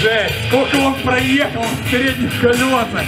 Жесть, сколько он проехал в передних колесах.